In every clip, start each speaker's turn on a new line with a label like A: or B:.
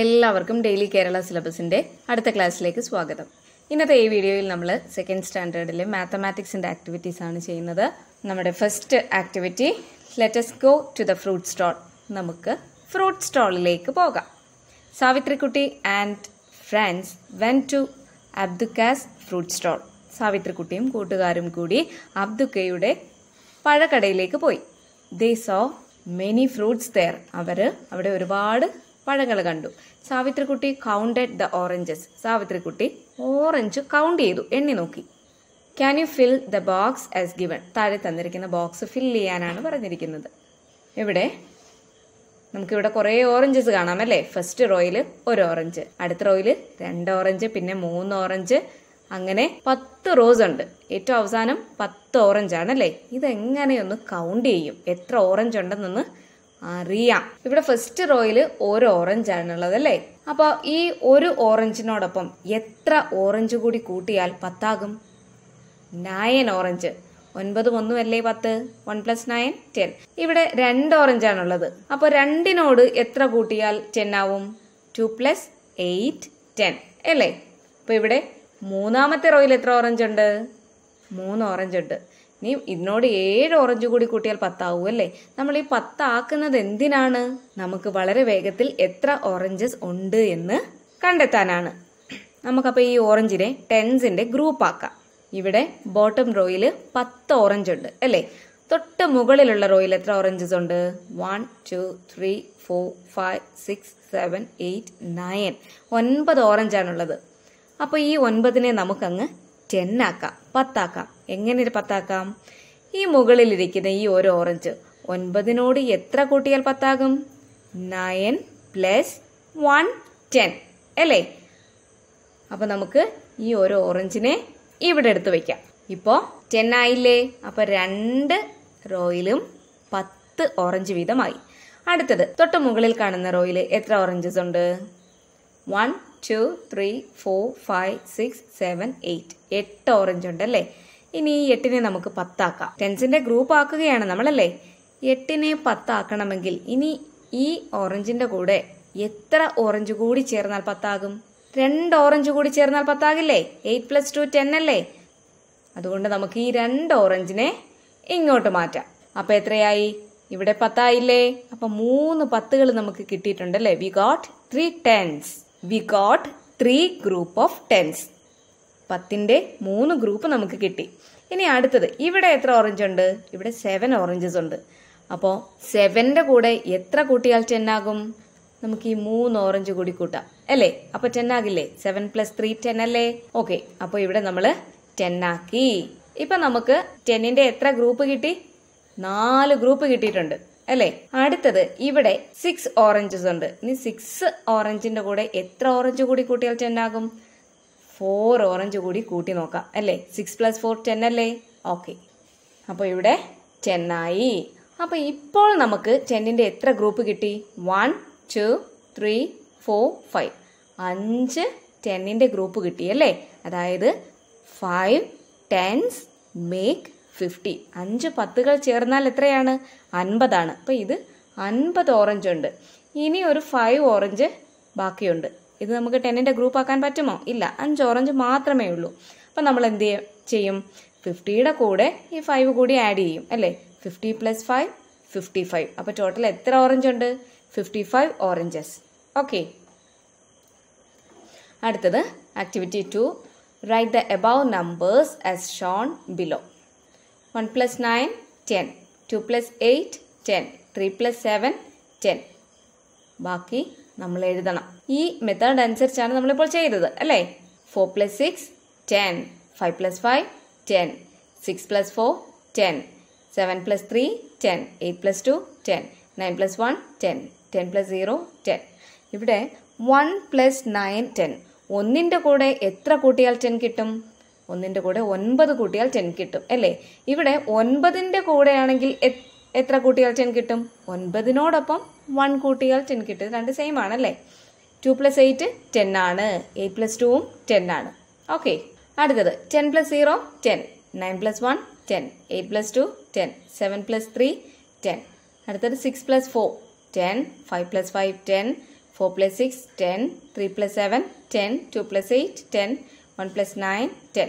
A: എല്ലാവർക്കും ഡെയിലി കേരള സിലബസിന്റെ അടുത്ത ക്ലാസ്സിലേക്ക് സ്വാഗതം. ഇന്നത്തെ ഈ വീഡിയോയിൽ നമ്മൾ സെക്കൻഡ് സ്റ്റാൻഡേർഡിലെ മാത്തമാറ്റിക്സിന്റെ ആക്ടിവിറ്റീസ് ആണ് ചെയ്യുന്നത്. നമ്മുടെ first activity let's go to the fruit stall നമുക്ക് ഫ്രൂട്ട് സ്റ്റോളിലേക്ക് പോകാം. Savithrikutty and friends went to Abdukka's fruit stall സാവിത്രിക്കുട്ടിയും കൂട്ടുകാരും കൂടി അബ്ദുക്കയുടെ പഴക്കടയിലേക്ക് പോയി. They so many fruits there അവർ അവിടെ ഒരുപാട് പഴങ്ങൾ കണ്ടു. Savithrikutty counted the oranges Savithrikutty orange count ചെയ്തു. എണ്ണി നോക്കി. Can you fill the box as given താഴെ തന്നിരിക്കുന്ന ബോക്സ് ഫിൽ ചെയ്യാനാണ് പറഞ്ഞിരിക്കുന്നത്. ഇവിടെ നമുക്കിവിടെ കുറേ ഓറഞ്ചസ് കാണാം അല്ലേ? ഫസ്റ്റ് റോയിൽ ഒരു ഓറഞ്ച് അടുത്ത റോയിൽ രണ്ട് ഓറഞ്ച് പിന്നെ മൂന്ന് ഓറഞ്ച് അങ്ങനെ പത്ത് റോസ് ഉണ്ട്. ഏറ്റവും അവസാനം പത്ത് ഓറഞ്ച് ആണ് അല്ലേ? ഇതെങ്ങനെയൊന്ന് കൗണ്ട് ചെയ്യും? എത്ര ഓറഞ്ച് ഉണ്ടെന്നൊന്ന് അറിയാം. ഇവിടെ ഫസ്റ്റ് റോയിൽ ഒരു ഓറഞ്ച് ആണുള്ളത് അല്ലേ? അപ്പോൾ ഈ ഒരു ഓറഞ്ചിനോടൊപ്പം എത്ര ഓറഞ്ച് കൂടി കൂട്ടിയാൽ പത്താകും? നയൻ ഓറഞ്ച് ഒൻപതും ഒന്നുമല്ലേ പത്ത്? വൺ പ്ലസ് നയൻ ടെൻ ഇവിടെ രണ്ട് ഓറഞ്ച് ആണുള്ളത് അപ്പോൾ രണ്ടിനോട് എത്ര കൂട്ടിയാൽ ടെൻ ആവും? ടു പ്ലസ് എയ്റ്റ് ടെൻ അല്ലേ? അപ്പോൾ ഇവിടെ മൂന്നാമത്തെ റോയിൽ എത്ര ഓറഞ്ച് ഉണ്ട്? മൂന്ന് ഓറഞ്ച് ഉണ്ട്. ഇനി ഇതിനോട് ഏഴ് ഓറഞ്ച് കൂടി കൂട്ടിയാൽ പത്താവും അല്ലേ? നമ്മൾ ഈ പത്താക്കുന്നത് എന്തിനാണ്? നമുക്ക് വളരെ വേഗത്തിൽ എത്ര ഓറഞ്ചസ് ഉണ്ട് എന്ന് കണ്ടെത്താനാണ്. നമുക്കപ്പോൾ ഈ ഓറഞ്ചിനെ ടെൻസിന്റെ ഗ്രൂപ്പ് ആക്കാം. ഇവിടെ ബോട്ടം റോയിൽ പത്ത് ഓറഞ്ച് ഉണ്ട് അല്ലേ? തൊട്ട് മുകളിലുള്ള റോയിൽ എത്ര ഓറഞ്ചസ് ഉണ്ട്? One two three four five six seven eight nine ഒൻപത് ഓറഞ്ചാണുള്ളത് അപ്പോൾ ഈ ഒൻപതിനെ നമുക്കങ്ങ് ടെൻ ആക്കാം പത്താക്കാം. എങ്ങനെ ഒരു പത്താക്കാം? ഈ മുകളിലിരിക്കുന്ന ഈ ഒരു ഓറഞ്ച് ഒൻപതിനോട് എത്ര കൂട്ടിയാൽ പത്താകും? Nine plus one ten. അല്ലേ? അപ്പോൾ നമുക്ക് ഈ ഒരു ഓറഞ്ചിനെ ഇവിടെ എടുത്ത് വെക്കാം. ഇപ്പോൾ ടെൻ ആയില്ലേ? അപ്പോൾ രണ്ട് റോയിലും പത്ത് ഓറഞ്ച് വീതമായി. അടുത്തത് തൊട്ട് മുകളിൽ കാണുന്ന റോയിൽ എത്ര ഓറഞ്ചസ് ഉണ്ട്? One two three four five six seven eight എട്ട് ഓറഞ്ച് ഉണ്ട് അല്ലേ ഇനി ഈ എട്ടിനെ നമുക്ക് പത്താക്കാം. ടെൻസിന്റെ ഗ്രൂപ്പ് ആക്കുകയാണ് നമ്മളല്ലേ? എട്ടിനെ പത്താക്കണമെങ്കിൽ ഇനി ഈ ഓറഞ്ചിന്റെ കൂടെ എത്ര ഓറഞ്ച് കൂടി ചേർന്നാൽ പത്താകും? രണ്ട് ഓറഞ്ച് കൂടി ചേർന്നാൽ പത്താകില്ലേ? എയ്റ്റ് പ്ലസ് ടു ടെൻ അല്ലേ? അതുകൊണ്ട് നമുക്ക് ഈ രണ്ട് ഓറഞ്ചിനെ ഇങ്ങോട്ട് മാറ്റാം. അപ്പൊ എത്രയായി? ഇവിടെ പത്തായില്ലേ? അപ്പൊ മൂന്ന് പത്തുകൾ നമുക്ക് കിട്ടിയിട്ടുണ്ടല്ലേ? We got three tens we got three group of tens പത്തിന്റെ മൂന്ന് ഗ്രൂപ്പ് നമുക്ക് കിട്ടി. ഇനി അടുത്തത്. ഇവിടെ എത്ര ഓറഞ്ച് ഉണ്ട്? ഇവിടെ സെവൻ ഓറഞ്ചസ് ഉണ്ട്. അപ്പോൾ സെവന്റെ കൂടെ എത്ര കൂട്ടിയാൽ ടെന്നാകും നമുക്ക് ഈ മൂന്ന് ഓറഞ്ച് കൂടി കൂട്ടാം. അല്ലേ? അപ്പൊ ടെന്നാകില്ലേ സെവൻ പ്ലസ് ത്രീ ടെൻ അല്ലേ? ഓക്കെ അപ്പോൾ ഇവിടെ നമ്മൾ ടെന്നാക്കി ഇപ്പൊ നമുക്ക് ടെന്നിന്റെ എത്ര ഗ്രൂപ്പ് കിട്ടി? നാല് ഗ്രൂപ്പ് കിട്ടിയിട്ടുണ്ട്. അല്ലേ? അടുത്തത് ഇവിടെ സിക്സ് ഓറഞ്ചസ് ഉണ്ട്. ഇനി സിക്സ് ഓറഞ്ചിന്റെ കൂടെ എത്ര ഓറഞ്ച് കൂടി കൂട്ടിയാൽ ടെൻ ആകും? ഫോർ ഓറഞ്ച് കൂടി കൂട്ടി നോക്കാം അല്ലേ? സിക്സ് പ്ലസ് ഫോർ ടെൻ അല്ലേ? ഓക്കെ അപ്പോൾ ഇവിടെ ടെൻ ആയി. അപ്പോൾ ഇപ്പോൾ നമുക്ക് ടെന്നിന്റെ എത്ര ഗ്രൂപ്പ് കിട്ടി? One two three four five അഞ്ച് ടെന്നിന്റെ ഗ്രൂപ്പ് കിട്ടി അല്ലേ? അതായത് ഫൈവ് ടെൻസ് മേക്ക് ഫിഫ്റ്റി അഞ്ച് പത്തുകൾ ചേർന്നാൽ എത്രയാണ്? അൻപതാണ്. അപ്പോൾ ഇത് അൻപത് ഓറഞ്ച് ഉണ്ട്. ഇനി ഒരു ഫൈവ് ഓറഞ്ച് ബാക്കിയുണ്ട്. ഇത് നമുക്ക് ടെന്നിന്റെ ഗ്രൂപ്പ് ആക്കാൻ പറ്റുമോ? ഇല്ല. അഞ്ച് ഓറഞ്ച് മാത്രമേ ഉള്ളൂ. അപ്പം നമ്മൾ എന്ത് ചെയ്യും? ഫിഫ്റ്റിയുടെ കൂടെ ഈ ഫൈവ് കൂടി ആഡ് ചെയ്യും. അല്ലേ? Fifty plus five fifty five അപ്പോൾ ടോട്ടൽ എത്ര ഓറഞ്ച് ഉണ്ട്? ഫിഫ്റ്റി ഫൈവ് ഓറഞ്ചസ് ഓക്കെ അടുത്തത് activity two write the above numbers as shown below one plus nine ten two plus eight ten three plus seven ten ബാക്കി നമ്മൾ എഴുതണം. ഈ method അനുസരിച്ചാണ് നമ്മളിപ്പോൾ ചെയ്തത് അല്ലേ? Four plus six ten five plus five ten six plus four ten seven plus three ten eight plus two ten nine plus one ten ten plus zero ten ഇവിടെ one plus nine ten ഒന്നിന്റെ കൂടെ എത്ര കൂട്ടിയാൽ ten കിട്ടും? ഒന്നിന്റെ കൂടെ ഒൻപത് കൂട്ടിയാൽ ടെൻ കിട്ടും അല്ലേ? ഇവിടെ ഒൻപതിന്റെ കൂടെയാണെങ്കിൽ എത്ര കൂട്ടിയാൽ ടെൻ കിട്ടും? ഒൻപതിനോടൊപ്പം വൺ കൂട്ടിയാൽ ടെൻ കിട്ടും. രണ്ട് സെയിം ആണല്ലേ ടു പ്ലസ് എയ്റ്റ് ടെൻ ആണ്. എയ്റ്റ് പ്ലസ് ടുവും ടെൻ ആണ്. ഓക്കെ അടുത്തത് ten plus zero ten nine plus one ten eight plus two ten seven plus three ten അടുത്തത് six plus four ten five plus five ten four plus six ten three plus seven ten two plus eight ten one plus nine ten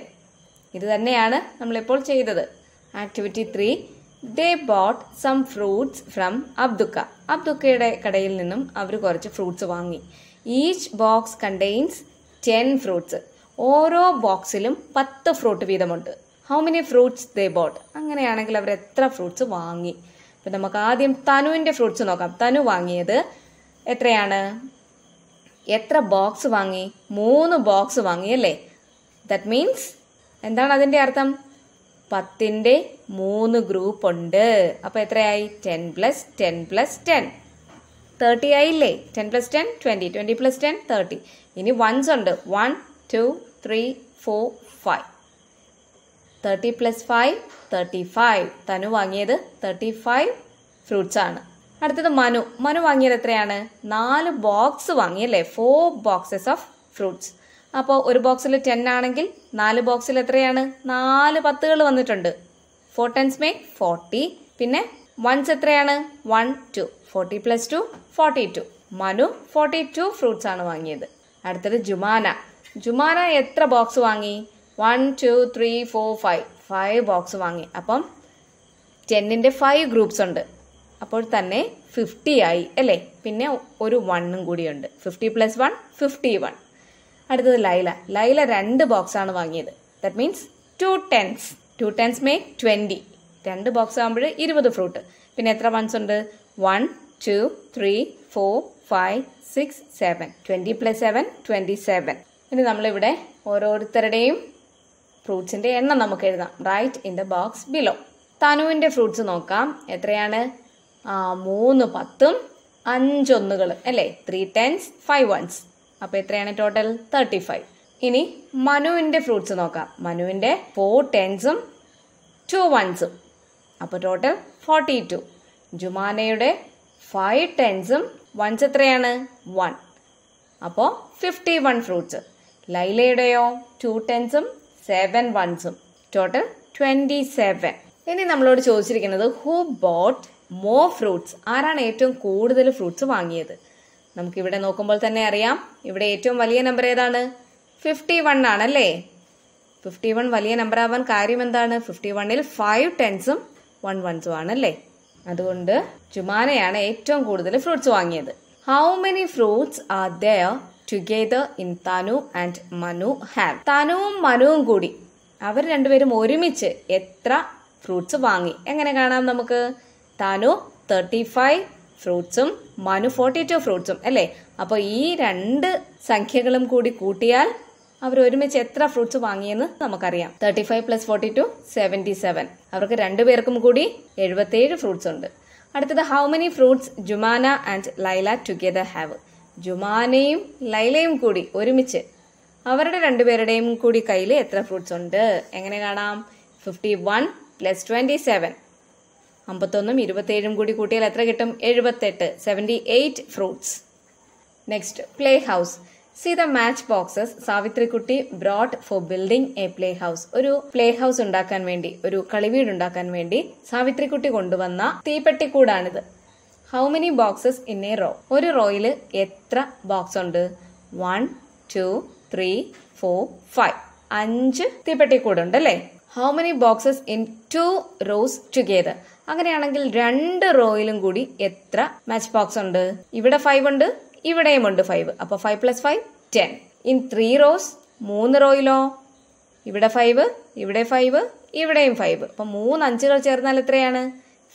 A: ഇത് തന്നെയാണ് നമ്മളിപ്പോൾ ചെയ്തത്. Activity three they bought some fruits from Abdukka അബ്ദുക്കയുടെ കടയിൽ നിന്നും അവർ കുറച്ച് fruits വാങ്ങി. Each box contains ten fruits ഓരോ ബോക്സിലും പത്ത് fruit വീതമുണ്ട്. How many fruits they bought അങ്ങനെയാണെങ്കിൽ അവർ എത്ര ഫ്രൂട്ട്സ് വാങ്ങി? അപ്പം നമുക്ക് ആദ്യം തനുവിന്റെ ഫ്രൂട്ട്സ് നോക്കാം. തനു വാങ്ങിയത് എത്രയാണ്? എത്ര ബോക്സ് വാങ്ങി? മൂന്ന് ബോക്സ് വാങ്ങി അല്ലേ? ദറ്റ് മീൻസ് എന്താണ് അതിന്റെ അർത്ഥം? പത്തിന്റെ മൂന്ന് ഗ്രൂപ്പ് ഉണ്ട് അപ്പോൾ എത്രയായി? Ten plus ten plus ten. Thirty ആയില്ലേ? Ten plus ten twenty twenty plus ten thirty. ഇനി വൺസ് ഉണ്ട്. One two three four five thirty plus five thirty five Thanu വാങ്ങിയത് തേർട്ടി ഫൈവ് ഫ്രൂട്ട്സ് ആണ്. അടുത്തത് മനു. മനു വാങ്ങിയത് എത്രയാണ്? നാല് ബോക്സ് വാങ്ങിയല്ലേ ഫോർ ബോക്സസ് ഓഫ് ഫ്രൂട്ട്സ് അപ്പോൾ ഒരു ബോക്സിൽ ടെൻ ആണെങ്കിൽ നാല് ബോക്സിൽ എത്രയാണ്? നാല് പത്തുകൾ വന്നിട്ടുണ്ട്. ഫോർ ടെൻസ് മേക്ക് ഫോർട്ടി പിന്നെ വൺസ് എത്രയാണ്? One two forty plus two forty two Manu forty two fruits ആണ് വാങ്ങിയത്. അടുത്തത് ജുമാന. ജുമാന എത്ര ബോക്സ് വാങ്ങി? One two three four five five box വാങ്ങി. അപ്പം ടെന്നിന്റെ ഫൈവ് ഗ്രൂപ്പ്സ് ഉണ്ട്. അപ്പോൾ തന്നെ ഫിഫ്റ്റി ആയി അല്ലേ? പിന്നെ ഒരു വണ്ണും കൂടിയുണ്ട് fifty plus one fifty one അടുത്തത് ലൈല. ലൈല രണ്ട് ബോക്സ് ആണ് വാങ്ങിയത്. That means two tens two tens make twenty രണ്ട് ബോക്സ് ആകുമ്പോൾ ഇരുപത് ഫ്രൂട്ട് പിന്നെ എത്ര വൺസ് ഉണ്ട്? One two three four five six seven twenty plus seven twenty seven ഇനി നമ്മളിവിടെ ഓരോരുത്തരുടെയും ഫ്രൂട്ട്സിന്റെ എണ്ണം നമുക്ക് എഴുതാം. Write in the box below തനുവിന്റെ fruits നോക്കാം. എത്രയാണ്? മൂന്ന് പത്തും അഞ്ചൊന്നുകൾ അല്ലേ? ത്രീ ടെൻസ് ഫൈവ് വൺസ് അപ്പോൾ എത്രയാണ് ടോട്ടൽ തേർട്ടി ഫൈവ് ഇനി മനുവിന്റെ ഫ്രൂട്ട്സ് നോക്കാം. മനുവിന്റെ ഫോർ ടെൻസും ടു വൺസും അപ്പോൾ ടോട്ടൽ ഫോർട്ടി ടു ജുമാനയുടെ ഫൈവ് ടെൻസും വൺസ് എത്രയാണ്? വൺ അപ്പോൾ ഫിഫ്റ്റി വൺ ഫ്രൂട്ട്സ് ലൈലയുടെയോ ടു ടെൻസും സെവൻ വൺസും ടോട്ടൽ ട്വന്റി സെവൻ ഇനി നമ്മളോട് ചോദിച്ചിരിക്കുന്നത് ഹൂ ബോട്ട് മോർ ഫ്രൂട്ട്സ് ആരാണ് ഏറ്റവും കൂടുതൽ ഫ്രൂട്ട്സ് വാങ്ങിയത്? നമുക്കിവിടെ നോക്കുമ്പോൾ തന്നെ അറിയാം. ഇവിടെ ഏറ്റവും വലിയ നമ്പർ ഏതാണ്? ഫിഫ്റ്റി വൺ ആണല്ലേ ഫിഫ്റ്റി വൺ വലിയ നമ്പർ ആവാൻ കാര്യം എന്താണ്? ഫിഫ്റ്റി വണ്ണിൽ ഫൈവ് ടെൻസും വൺ വൺസും ആണല്ലേ? അതുകൊണ്ട് ജുമാനയാണ് ഏറ്റവും കൂടുതൽ ഫ്രൂട്ട്സ് വാങ്ങിയത്. How many fruits are there together in Thanu and Manu have തനുവും മനുവും കൂടി അവർ രണ്ടുപേരും ഒരുമിച്ച് എത്ര ഫ്രൂട്ട്സ് വാങ്ങി? എങ്ങനെ കാണാം നമുക്ക്? തനു തേർട്ടി ഫൈവ് ഫ്രൂട്ട്സും മനു ഫോർട്ടി ടു ഫ്രൂട്ട്സും അല്ലേ? അപ്പോൾ ഈ രണ്ട് സംഖ്യകളും കൂടി കൂട്ടിയാൽ അവർ ഒരുമിച്ച് എത്ര ഫ്രൂട്ട്സ് വാങ്ങിയെന്ന് നമുക്കറിയാം. Thirty five plus forty two seventy seven അവർക്ക് രണ്ടുപേർക്കും കൂടി എഴുപത്തേഴ് ഫ്രൂട്ട്സ് ഉണ്ട്. അടുത്തത് how many fruits Jumana and Laila together have ജുമാനയും ലൈലയും കൂടി ഒരുമിച്ച് അവരുടെ രണ്ടുപേരുടെയും കൂടി കയ്യിൽ എത്ര ഫ്രൂട്ട്സ് ഉണ്ട്? എങ്ങനെ കാണാം? Fifty one plus twenty seven അമ്പത്തൊന്നും ഇരുപത്തേഴും കൂടി കൂട്ടിയാൽ എത്ര കിട്ടും? എഴുപത്തെട്ട്. Seventy eight fruits next play house see the match boxes Savithrikutty brought for building a play house ഒരു പ്ലേ ഹൗസ് ഉണ്ടാക്കാൻ വേണ്ടി ഒരു കളിവീട് ഉണ്ടാക്കാൻ വേണ്ടി സാവിത്രിക്കുട്ടി കൊണ്ടുവന്ന തീപ്പെട്ടിക്കൂടാണിത്. How many boxes in a row ഒരു റോയിൽ എത്ര ബോക്സ് ഉണ്ട്? One two three four five അഞ്ച് തീപ്പെട്ടിക്കൂടുണ്ട് അല്ലേ? How many boxes in two rows together അങ്ങനെയാണെങ്കിൽ രണ്ട് റോയിലും കൂടി എത്ര മാച്ച് ബോക്സ് ഉണ്ട്? ഇവിടെ ഫൈവ് ഉണ്ട് ഇവിടെയും ഉണ്ട് ഫൈവ് അപ്പോൾ five plus five ten in three rows മൂന്ന് റോയിലോ? ഇവിടെ ഫൈവ് ഇവിടെ ഫൈവ് ഇവിടെയും ഫൈവ് അപ്പം മൂന്ന് അഞ്ചുകൾ ചേർന്നാൽ എത്രയാണ്?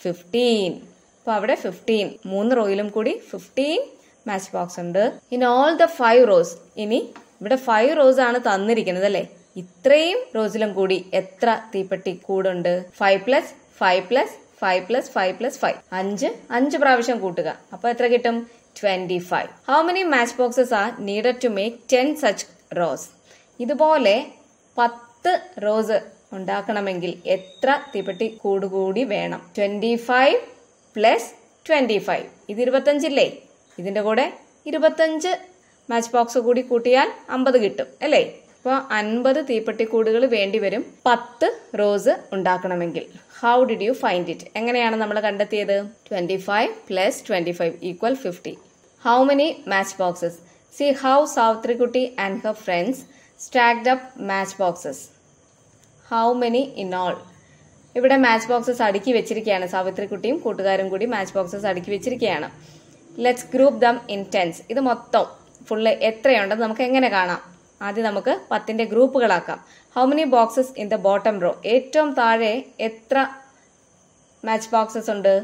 A: ഫിഫ്റ്റീൻ അപ്പോൾ അവിടെ ഫിഫ്റ്റീൻ മൂന്ന് റോയിലും കൂടി ഫിഫ്റ്റീൻ മാച്ച് ബോക്സ് ഉണ്ട്. In all the five rows ഇനി ഇവിടെ ഫൈവ് റോസ് ആണ് തന്നിരിക്കുന്നത് അല്ലേ? ഇത്രയും റോസിലും കൂടി എത്ര തീപ്പെട്ടി കൂടുണ്ട്? Five plus five plus five plus five plus five അഞ്ച് അഞ്ച് പ്രാവശ്യം കൂട്ടുക. അപ്പോൾ എത്ര കിട്ടും? Twenty five how many match boxes are needed to make ten such rows ഇതുപോലെ പത്ത് റോസ് ഉണ്ടാക്കണമെങ്കിൽ എത്ര തീപ്പെട്ടി കൂടുകൂടി വേണം? Twenty five plus twenty five ഇത് ഇരുപത്തഞ്ചില്ലേ? ഇതിന്റെ കൂടെ ഇരുപത്തഞ്ച് മാച്ച് ബോക്സ് കൂടി കൂട്ടിയാൽ അമ്പത് കിട്ടും അല്ലേ? അപ്പോൾ അൻപത് തീപ്പെട്ടിക്കൂടുകൾ വേണ്ടി വരും പത്ത് റോസ് ഉണ്ടാക്കണമെങ്കിൽ. How did you find it എങ്ങനെയാണ് നമ്മൾ കണ്ടെത്തിയത്? Twenty five plus twenty five equal fifty how many match boxes see how Savithrikutty and her friends stacked up match boxes how many in all ഇവിടെ match boxes അടുക്കി വെച്ചിരിക്കുകയാണ് സാവിത്രിക്കുട്ടിയും കൂട്ടുകാരും കൂടി match boxes അടുക്കി വെച്ചിരിക്കുകയാണ് let's group them in tens ഇത് മൊത്തം. ഫുള്ള് എത്രയുണ്ടെന്ന് നമുക്ക് എങ്ങനെ കാണാം? ആദ്യം നമുക്ക് പത്തിന്റെ ഗ്രൂപ്പുകളാക്കാം. How many boxes in the bottom row ഏറ്റവും താഴെ എത്ര മാച്ച് ബോക്സസ് ഉണ്ട്?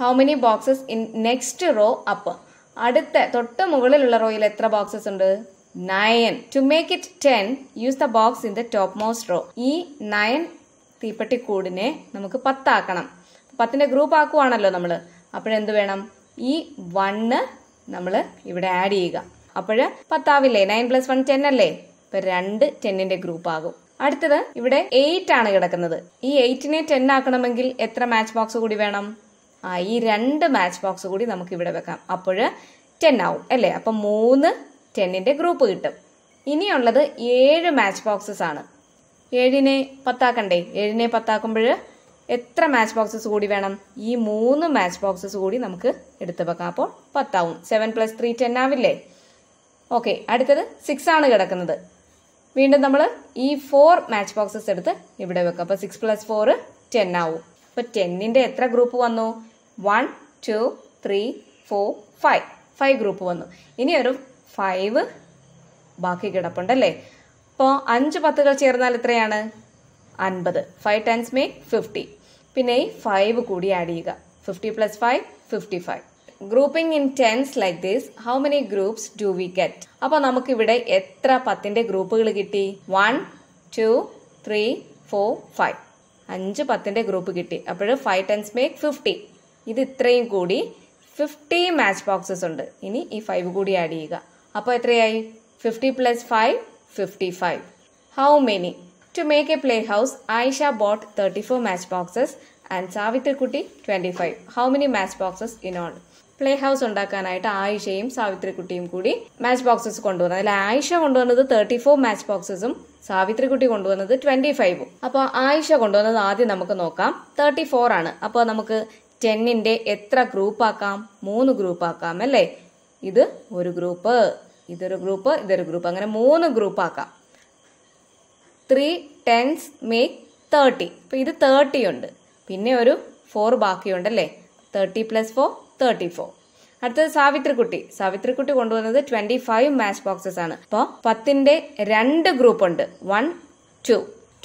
A: How many boxes in next row up അടുത്ത തൊട്ട് മുകളിലുള്ള റോയിൽ എത്ര ബോക്സസ് ഉണ്ട്? Nine to make it ten use the box in the top most row ഈ നയൻ തീപ്പെട്ടിക്കൂടിനെ നമുക്ക് പത്താക്കണം. പത്തിന്റെ ഗ്രൂപ്പ് ആക്കുവാണല്ലോ നമ്മൾ അപ്പോഴെന്ത് വേണം? ഈ വണ്ണ് നമ്മൾ ഇവിടെ ആഡ് ചെയ്യുക. അപ്പോഴ് പത്താവില്ലേ? നയൻ പ്ലസ് വൺ ടെൻ അല്ലേ? ഇപ്പൊ രണ്ട് ടെന്നിന്റെ ഗ്രൂപ്പ് ആകും. അടുത്തത് ഇവിടെ എയ്റ്റ് ആണ് കിടക്കുന്നത്. ഈ എയ്റ്റിനെ ടെൻ ആക്കണമെങ്കിൽ എത്ര മാച്ച് ബോക്സ് കൂടി വേണം? ആ ഈ രണ്ട് മാച്ച് ബോക്സ് കൂടി നമുക്ക് ഇവിടെ വെക്കാം. അപ്പോഴ് ടെൻ ആവും അല്ലേ? അപ്പൊ മൂന്ന് ടെന്നിന്റെ ഗ്രൂപ്പ് കിട്ടും. ഇനിയുള്ളത് ഏഴ് മാച്ച് ബോക്സസ് ആണ്. ഏഴിനെ പത്താക്കണ്ടേ? ഏഴിനെ പത്താക്കുമ്പോൾ എത്ര മാച്ച് ബോക്സസ് കൂടി വേണം? ഈ മൂന്ന് മാച്ച് ബോക്സസ് കൂടി നമുക്ക് എടുത്ത് വെക്കാം. അപ്പോൾ പത്താവും. സെവൻ പ്ലസ് ത്രീ ടെൻ ആവില്ലേ? ഓക്കെ അടുത്തത് സിക്സ് ആണ് കിടക്കുന്നത്. വീണ്ടും നമ്മൾ ഈ ഫോർ മാച്ച് ബോക്സസ് എടുത്ത് ഇവിടെ വെക്കും. അപ്പോൾ സിക്സ് പ്ലസ് ഫോർ ടെൻ ആവും. അപ്പോൾ ടെന്നിന്റെ എത്ര ഗ്രൂപ്പ് വന്നു? One two three four five five group വന്നു. ഇനി ഒരു ഫൈവ് ബാക്കി കിടപ്പുണ്ടല്ലേ? അപ്പോൾ അഞ്ച് പത്തുകൾ ചേർന്നാൽ എത്രയാണ്? അൻപത്. ഫൈവ് ടെൻസ് മേക്ക് ഫിഫ്റ്റി പിന്നെ ഈ ഫൈവ് കൂടി ആഡ് ചെയ്യുക. Fifty plus five fifty five grouping in tens like this how many groups do we get അപ്പോൾ നമുക്കിവിടെ എത്ര പത്തിന്റെ ഗ്രൂപ്പുകൾ കിട്ടി? One two three four five അഞ്ച് പത്തിന്റെ ഗ്രൂപ്പ് കിട്ടി. അപ്പോൾ ഫൈവ് ടെൻസ് മേക്ക് ഫിഫ്റ്റി ഇത് ഇത്രയും കൂടി ഫിഫ്റ്റി മാച്ച് ബോക്സസ് ഉണ്ട്. ഇനി ഈ ഫൈവ് കൂടി ആഡ് ചെയ്യുക. അപ്പോൾ എത്രയായി? Fifty plus five fifty five how many to make a play house Ayisha bought thirty four match boxes and Savithrikutty twenty five how many match boxes in all play house ഉണ്ടാക്കാനായിട്ട് ആയിഷയും സാവിത്രിക്കുട്ടിയും കൂടി match boxes കൊണ്ടുവന്നത്. അതിൽ ആയിഷ കൊണ്ടുവന്നത് thirty four match ബോക്സസും സാവിത്രിക്കുട്ടി കൊണ്ടുവന്നത് twenty ഫൈവും അപ്പോൾ ആയിഷ കൊണ്ടുവന്നത് ആദ്യം നമുക്ക് നോക്കാം. തേർട്ടി ഫോർ ആണ്. അപ്പോൾ നമുക്ക് ടെന്നിന്റെ എത്ര ഗ്രൂപ്പ് ആക്കാം മൂന്ന് ഗ്രൂപ്പ് ആക്കാം അല്ലേ? ഇത് ഒരു ഗ്രൂപ്പ് ഇതൊരു ഗ്രൂപ്പ് ഇതൊരു ഗ്രൂപ്പ്. അങ്ങനെ മൂന്ന് ഗ്രൂപ്പ് ആക്കാം ത്രീ ടെൻസ് മേക്ക് തേർട്ടി. ഇപ്പൊ ഇത് തേർട്ടി ഉണ്ട്. പിന്നെ ഒരു four ബാക്കിയുണ്ടല്ലേ thirty plus four thirty four അടുത്തത് സാവിത്രിക്കുട്ടി. സാവിത്രിക്കുട്ടി കൊണ്ടുവന്നത് ട്വന്റി ഫൈവ് മാച്ച് ബോക്സസ് ആണ്. അപ്പോൾ പത്തിന്റെ രണ്ട് ഗ്രൂപ്പ് ഉണ്ട്. One two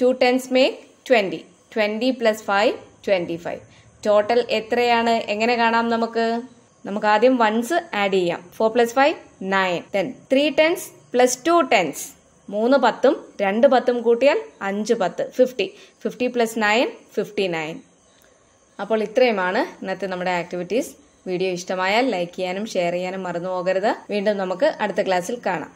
A: two tens make twenty twenty plus five twenty five total എത്രയാണ്? എങ്ങനെ കാണാം നമുക്ക്? നമുക്ക് ആദ്യം വൺസ് ആഡ് ചെയ്യാം. Four plus five nine ten three tens plus two tens മൂന്ന് പത്തും രണ്ട് പത്തും കൂട്ടിയാൽ അഞ്ച് പത്ത്. Fifty fifty plus nine fifty nine അപ്പോൾ ഇത്രയുമാണ് ഇന്നത്തെ നമ്മുടെ ആക്ടിവിറ്റീസ് വീഡിയോ ഇഷ്ടമായാൽ ലൈക്ക് ചെയ്യാനും ഷെയർ ചെയ്യാനും മറന്നു പോകരുത്. വീണ്ടും നമുക്ക് അടുത്ത ക്ലാസ്സിൽ കാണാം.